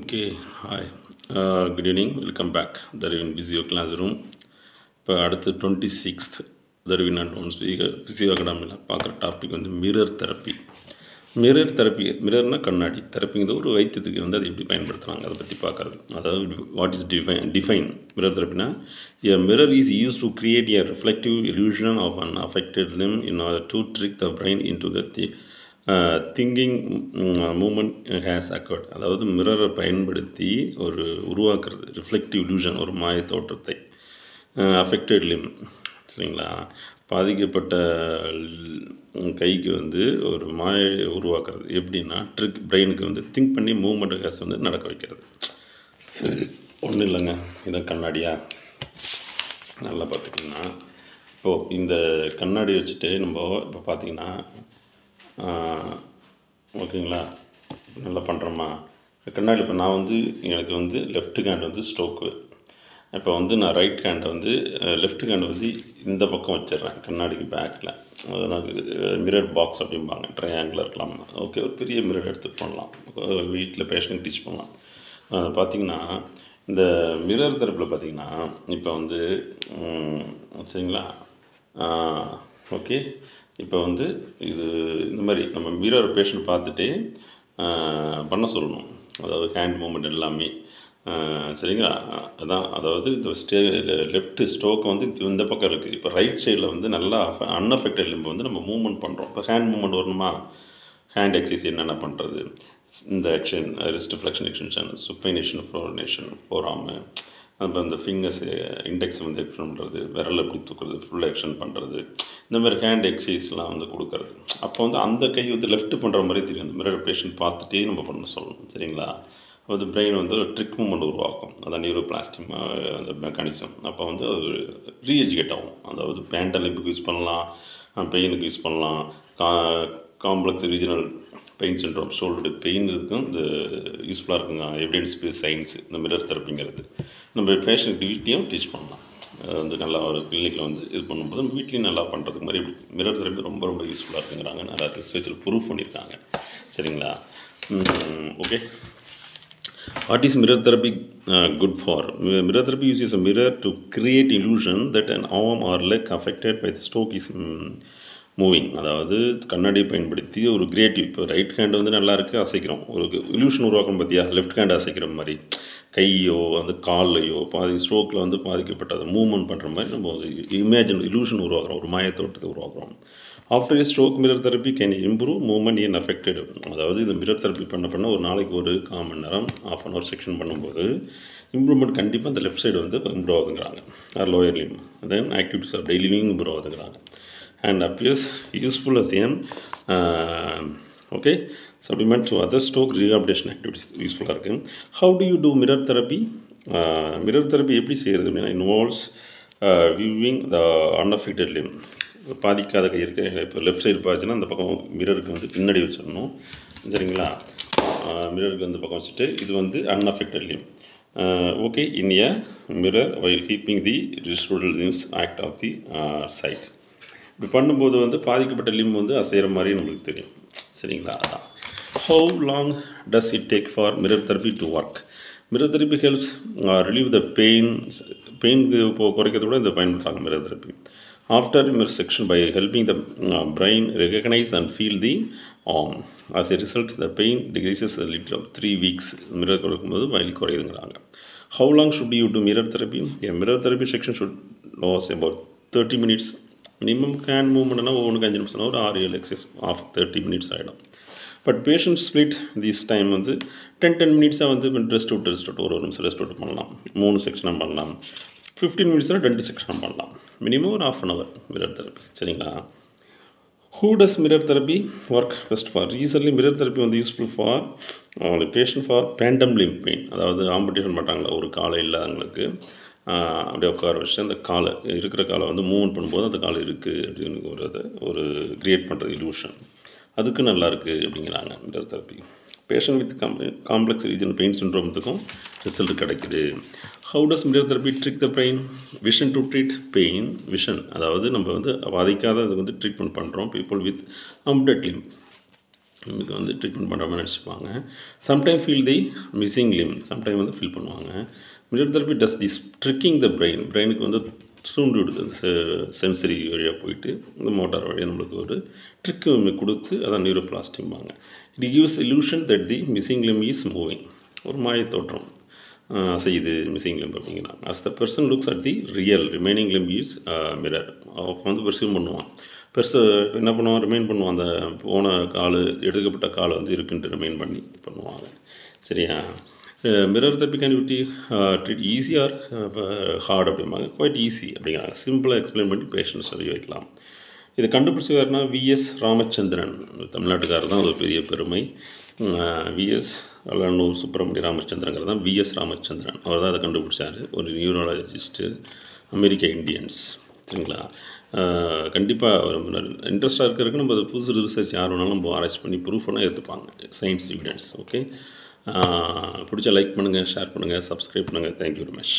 Okay hi good evening welcome back தருவின் physio class room இப்போ அடுத்து twenty sixth தருவின் and once physio அகாடமியில் பார்க்குற டாபிக் வந்து மிரர் தெரப்பி மிரர் தெரப்பி மிரர்னா கண்ணாடி. தெரப்பிங்கிறது ஒரு வைத்தியத்துக்கு வந்து அதை எப்படி பயன்படுத்துகிறாங்க அதை பற்றி பார்க்குறது. அதாவது what is define define mirror தெரப்பினா a mirror is use to create a reflective illusion of an affected limb in or to trick the brain in to the thinking moment has occurred அதாவது மிரரை பயன்படுத்தி ஒரு உருவாக்குறது reflective illusion ஒரு மாய தோற்றத்தை. Uh, affected Lim சரிங்களா? பாதிக்கப்பட்ட கைக்கு வந்து ஒரு மாயை உருவாக்குறது. எப்படின்னா ட்ரிக் பிரெயினுக்கு வந்து திங்க் பண்ணி மூமெண்ட் ஹேஸ் வந்து நடக்க வைக்கிறது. ஒன்றும் இல்லைங்க. இதான் கண்ணாடியா? நல்லா பார்த்துக்கிங்கன்னா. இப்போது இந்த கண்ணாடி வச்சுட்டு நம்ம இப்போ பார்த்தீங்கன்னா ஓகேங்களா? நல்லா பண்ணுறோமா கண்ணாடி இப்போ நான் வந்து எனக்கு வந்து லெஃப்ட் ஹேண்ட் வந்து ஸ்ட்ரோக்கு இப்போ வந்து நான் ரைட் ஹேண்டை வந்து லெஃப்ட் ஹேண்டை வந்து இந்த பக்கம் வச்சிடுறேன் கண்ணாடிக்கு பேக்கில் மிரர் பாக்ஸ் அப்படிம்பாங்க ட்ரையாங்கில் இருக்கலாம். ஓகே ஒரு பெரிய மிரர் எடுத்து பண்ணலாம் வீட்டில் பேஷண்ட் டீச் பண்ணலாம். பார்த்திங்கன்னா பார்த்தீங்கன்னா இந்த மிரர் தரப்பில் பார்த்தீங்கன்னா இப்போ வந்து சரிங்களா? ஓகே. இப்போ வந்து இது இந்த மாதிரி நம்ம மிரர் பேஷண்ட் பார்த்துட்டே பண்ண சொல்லணும். அதாவது ஹேண்ட் மூமெண்ட் எல்லாமே. சரிங்களா? அதான் அதாவது இந்த ஸ்டே லெஃப்ட்டு ஸ்ட்ரோக் வந்து இந்த பக்கம் இருக்குது இப்போ ரைட் சைடில் வந்து நல்லா அன்அஃபெக்டட் லிம்பு வந்து நம்ம மூவ்மெண்ட் பண்ணுறோம் இப்போ ஹேண்ட் மூவ்மெண்ட் வரணுமா? ஹேண்ட் எக்ஸசைஸ் என்னென்ன பண்ணுறது இந்த action wrist flexion extension supination pronation போகாமல் அப்புறம் இந்த ஃபிங்கர்ஸ் இண்டெக்ஸ் வந்து எக்ஷன் பண்ணுறது விரல் எப்படி தூக்குறது ஃபுல் ஆக்ஷன் பண்ணுறது இந்த மாதிரி ஹேண்ட் எக்ஸசைஸ்லாம் வந்து கொடுக்கறது. அப்போ வந்து அந்த கை வந்து லெஃப்ட் பண்ணுற மாதிரி தெரியும். அந்த மிரர் பேஷண்ட் பார்த்துட்டே நம்ம பண்ண சொல்லணும். சரிங்களா? அப்போ வந்து பிரெயின் வந்து ஒரு ட்ரிக் மூமெண்ட் உருவாக்கும். அதான் நியூரோ பிளாஸ்டிக் அந்த மெக்கானிசம் அப்போ வந்து அது ரீஎஜுகேட் ஆகும். அதாவது பேண்டலிப்புக்கு யூஸ் பண்ணலாம். பெயினுக்கு யூஸ் பண்ணலாம். கா complex regional pain syndrome shoulder pain இருக்கும் இந்த யூஸ்ஃபுல்லாக இருக்குங்க. எவிடன்ஸ் பேஸ் சயின்ஸ் இந்த மிரர் தெரப்பிங்கிறது நம்ம ஃபேஷன் வீட்லேயும் டீச் பண்ணலாம். வந்து நல்லா ஒரு கிளினிக்கில் வந்து இது பண்ணும்போது நம்ம வீட்லேயும் நல்லா பண்ணுறதுக்கு மாதிரி மிரர் தெரப்பி ரொம்ப ரொம்ப யூஸ்ஃபுல்லாக இருக்குங்கிறாங்க. நல்லா ரிசர்ச்சில் ப்ரூவ் பண்ணியிருக்காங்க. சரிங்களா? Okay What is mirror therapy uh, good for? Mi- Mirror therapy uses a mirror to create illusion that an arm or leg affected by the stroke is mm, moving அதாவது கண்ணாடி பயன்படுத்தி ஒரு கிரியேட்டிவ் இப்போ right hand வந்து நல்லா இருக்குது அசைக்கிறோம். ஒரு illusion உருவாக்கம் பார்த்தியா லெஃப்ட் ஹேண்ட் அசைக்கிற மாதிரி. கையோ அந்த கால்லையோ பாதி ஸ்ட்ரோக்கில் வந்து பாதிக்கப்பட்ட அதை மூவ்மெண்ட் பண்ணுற மாதிரி நம்ம இமேஜின் இலூஷன் உருவாக்குறோம். ஒரு மாயத்தோட்டத்தை உருவாக்குறோம். After a stroke mirror therapy can improve movement in affected அதாவது இந்த மிரர் தெரப்பி பண்ண பண்ண ஒரு நாளைக்கு ஒரு கால் மணி நேரம் ஆஃப் அன் ஹவர் செக்ஷன் பண்ணும்போது இம்ப்ரூவ்மெண்ட் கண்டிப்பாக அந்த லெஃப்ட் சைடு வந்து improve ஆகுதுங்கிறாங்க. Or lower limb then activities of டெய்லியும் improve ஆகுதுங்கிறாங்க. And appears useful as an okay supplement to other stroke rehabilitation activities யூஸ்ஃபுல்லாக இருக்குது how to you do mirror therapy mirror therapy எப்படி செய்கிறது அப்படின்னா involves viewing the unaffected limb பாதிக்காத கை இருக்க இப்போ லெஃப்ட் சைடு பார்த்துன்னா அந்த பக்கம் மிரருக்கு வந்து பின்னாடி வச்சிடணும். சரிங்களா? மிரருக்கு வந்து பக்கம் வச்சுட்டு இது வந்து unaffected limb okay in a mirror while keeping the ரிஸ்டோடல் news act of the side இப்படி பண்ணும்போது வந்து பாதிக்கப்பட்ட லிம் வந்து அசைகிற மாதிரி நம்மளுக்கு தெரியும். சரிங்களா? அதான் how long does it take for mirror therapy to work mirror therapy helps relieve the pain pain இப்போ குறைக்கிறத விட இதை பயன்படுத்துகிறாங்க mirror therapy after mirror section by helping the brain recognize and feel the arm as a result the pain decreases later of three weeks mirror கொடுக்கும்போது வலி குறையுதுங்கிறாங்க. How long should you do mirror therapy an mirror therapy section should last about thirty minutes minimum hand மூவ்மெண்ட்னா ஒவ்வொன்றுக்கு அஞ்சு நிமிஷம் ஒரு ஆறு ஏழு excess of thirty minutes ஆகிடும் but patient split this time வந்து டென் டென் மினிட்ஸாக வந்து ரெஸ்ட் விட்டு ரெஸ்ட் விட்டு ஒரு ஒரு நிமிஷம் ரெஸ்ட் விட்டு பண்ணலாம். மூணு செக்ஷனாக பண்ணலாம். ஃபிஃப்டீன் மினிட்ஸில் ரெண்டு செக்ஷனாக பண்ணலாம். மினிமம் ஒரு of an hour mirror therapy சரிங்களா? Who does mirror therapy work best for recently mirror therapy வந்து யூஸ்ஃபுல் ஃபார் அவங்களுக்கு patient for phantom limb pain அதாவது ஆம்படிஷன் பண்ணுறாங்களா ஒரு காலை இல்லாதவங்களுக்கு. அப்படியே உட்கார வச்சு அந்த காலை இருக்கிற காலை வந்து மூவ்மெண்ட் பண்ணும்போது அந்த காலை இருக்குது அப்படின்னு ஒரு அதை ஒரு கிரியேட் பண்ணுறது இலூஷன் அதுக்கு நல்லா இருக்குது அப்படிங்கிறாங்க இந்த therapy patient with com complex region pain சின்ட்ரோமத்துக்கும் result கிடைக்குது. How does mirror therapy trick the pain vision to treat pain vision அதாவது நம்ம வந்து பாதிக்காத அது வந்து ட்ரீட்மெண்ட் பண்ணுறோம் பீப்புள் வித் அம்டட் நமக்கு வந்து ட்ரீட்மெண்ட் பண்ணுற மாதிரி நினச்சிப்பாங்க. Sometime feel the missing limb sometime வந்து ஃபீல் பண்ணுவாங்க. Mirror therapy does this tricking the brain பிரெயினுக்கு வந்து தூண்டி விடுது. சென்சரி வழியாக போயிட்டு இந்த மோட்டார் வழியாக நம்மளுக்கு ஒரு ட்ரிக்கு கொடுத்து அதான் நியூரோபிளாஸ்டிம்பாங்க it gives illusion that the missing limb is moving ஒரு மாய தோற்றம் செய்யுது மிஸ்ஸிங் லிம்ப் அப்படிங்கிறாங்க. As the person looks at the real remaining limb is mirror அவங்க வந்து பெர்சியூம் பண்ணுவான். பெருசு என்ன பண்ணுவான்? ரிமைன் பண்ணுவான். அந்த போன கால் எடுக்கப்பட்ட கால் வந்து இருக்குன்ட்டு ரிமைன் பண்ணி பண்ணுவாங்க. சரியா? மிரர் தெரப்பி கேன் விட்டி ட்ரீட் ஈஸியார் ஹார்ட் அப்படிம்பாங்க. குவைட் ஈஸி அப்படிங்கிறாங்க. சிம்பிளாக எக்ஸ்பிளைன் பண்ணி பேஷண்ட் சொல்லி வைக்கலாம். இதை கண்டுபிடிச்சவர்னா விஎஸ் ராமச்சந்திரன். தமிழ்நாட்டுக்காரர் தான். ஒரு பெரிய பெருமை. விஎஸ் வல்லனூர் சுப்பிரமணிய ராமச்சந்திரங்கிறது தான். விஎஸ் ராமச்சந்திரன். அவர் தான் அதை கண்டுபிடிச்சார். ஒரு நியூரலஜிஸ்ட்டு அமெரிக்க இந்தியன்ஸ். சரிங்களா? கண்டிப்பாக ரொம்ப இன்ட்ரெஸ்ட்டாக இருக்கிறதுக்கு நம்ம புதுசு ரிசர்ச் யார் வேணாலும் நம்ம ஆராய்ச்சி பண்ணி ப்ரூஃப் பண்ணால் எடுத்துப்பாங்க. சயின்ஸ் எவிடன்ஸ் ஓகே பிடிச்ச லைக் பண்ணுங்கள் ஷேர் பண்ணுங்கள் சப்ஸ்கிரைப் பண்ணுங்கள் தேங்க்யூ வெரி மச்